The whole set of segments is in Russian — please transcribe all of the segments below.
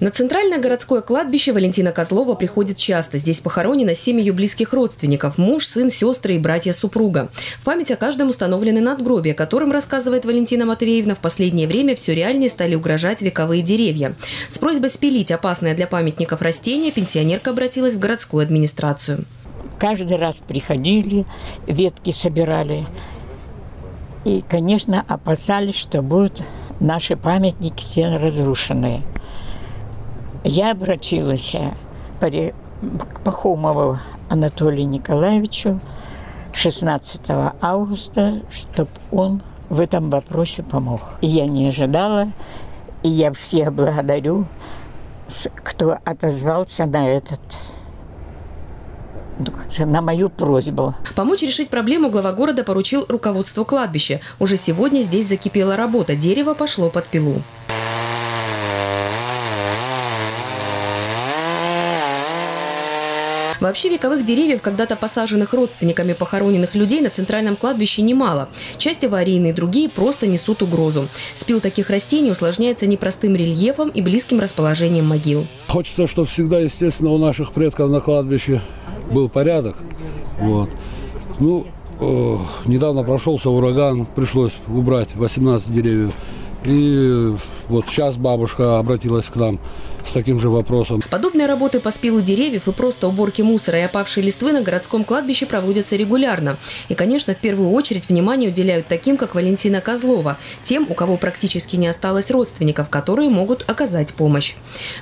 На центральное городское кладбище Валентина Козлова приходит часто. Здесь похоронено семь ее близких родственников – муж, сын, сестры и братья супруга. В память о каждом установлены надгробия, которым, рассказывает Валентина Матвеевна, в последнее время все реальнее стали угрожать вековые деревья. С просьбой спилить опасное для памятников растения пенсионерка обратилась в городскую администрацию. Каждый раз приходили, ветки собирали. И, конечно, опасались, что будут наши памятники все разрушенные. Я обратилась к Пахомову Анатолию Николаевичу 16 августа, чтобы он в этом вопросе помог. Я не ожидала, и я всех благодарю, кто отозвался на этот ну, на мою просьбу. Помочь решить проблему глава города поручил руководству кладбища. Уже сегодня здесь закипела работа, дерево пошло под пилу. Вообще вековых деревьев, когда-то посаженных родственниками похороненных людей, на центральном кладбище немало. Часть аварийные, другие просто несут угрозу. Спил таких растений усложняется непростым рельефом и близким расположением могил. Хочется, чтобы всегда, естественно, у наших предков на кладбище был порядок. Вот. Ну, э, недавно прошелся ураган, пришлось убрать 18 деревьев. И вот сейчас бабушка обратилась к нам с таким же вопросом. Подобные работы по спилу деревьев и просто уборке мусора и опавшей листвы на городском кладбище проводятся регулярно. И, конечно, в первую очередь внимание уделяют таким, как Валентина Козлова, тем, у кого практически не осталось родственников, которые могут оказать помощь.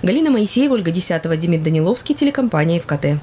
Галина Моисеева, Ольга Десятого, Демид Даниловский, телекомпания ФКТ.